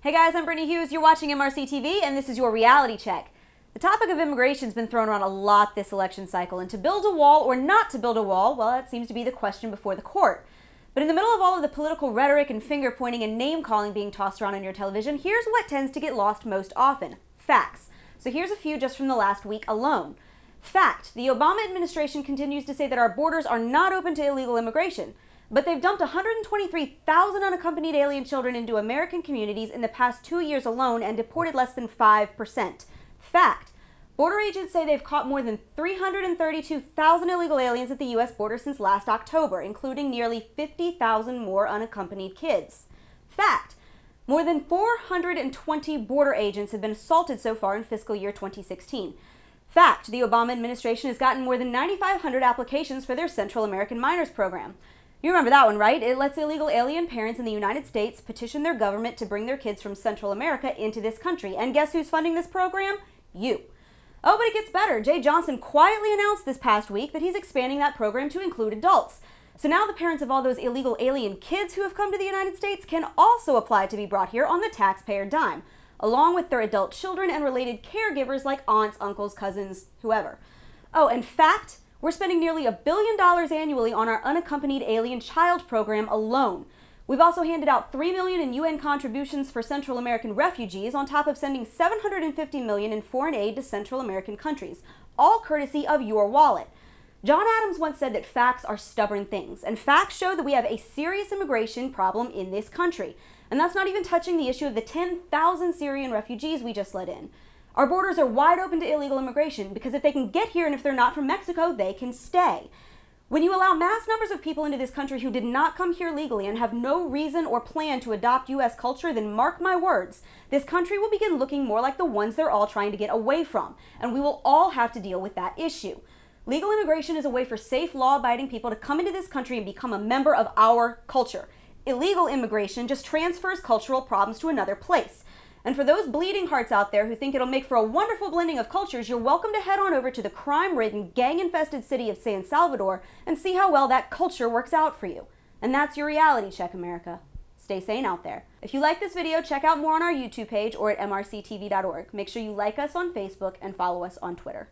Hey guys, I'm Brittany Hughes. You're watching MRC TV, and this is your reality check. The topic of immigration has been thrown around a lot this election cycle, and to build a wall or not to build a wall, well, that seems to be the question before the court. But in the middle of all of the political rhetoric and finger pointing and name calling being tossed around on your television, here's what tends to get lost most often facts. So here's a few just from the last week alone. Fact the Obama administration continues to say that our borders are not open to illegal immigration. But they've dumped 123,000 unaccompanied alien children into American communities in the past two years alone and deported less than 5%. Fact. Border agents say they've caught more than 332,000 illegal aliens at the U.S. border since last October, including nearly 50,000 more unaccompanied kids. Fact. More than 420 border agents have been assaulted so far in fiscal year 2016. Fact. The Obama administration has gotten more than 9,500 applications for their Central American Minors Program. You remember that one, right? It lets illegal alien parents in the United States petition their government to bring their kids from Central America into this country. And guess who's funding this program? You. Oh, but it gets better. Jeh Johnson quietly announced this past week that he's expanding that program to include adults. So now the parents of all those illegal alien kids who have come to the United States can also apply to be brought here on the taxpayer dime, along with their adult children and related caregivers like aunts, uncles, cousins, whoever. Oh, and fact, we're spending nearly a billion dollars annually on our unaccompanied alien child program alone. We've also handed out 3 million in UN contributions for Central American refugees on top of sending 750 million in foreign aid to Central American countries, all courtesy of your wallet. John Adams once said that facts are stubborn things, and facts show that we have a serious immigration problem in this country. And that's not even touching the issue of the 10,000 Syrian refugees we just let in. Our borders are wide open to illegal immigration because if they can get here and if they're not from Mexico, they can stay. When you allow mass numbers of people into this country who did not come here legally and have no reason or plan to adopt U.S. culture, then mark my words, this country will begin looking more like the ones they're all trying to get away from, and we will all have to deal with that issue. Legal immigration is a way for safe, law abiding people to come into this country and become a member of our culture. Illegal immigration just transfers cultural problems to another place. And for those bleeding hearts out there who think it'll make for a wonderful blending of cultures, you're welcome to head on over to the crime ridden, gang infested city of San Salvador and see how well that culture works out for you. And that's your reality check, America. Stay sane out there. If you like this video, check out more on our YouTube page or at mrctv.org. Make sure you like us on Facebook and follow us on Twitter.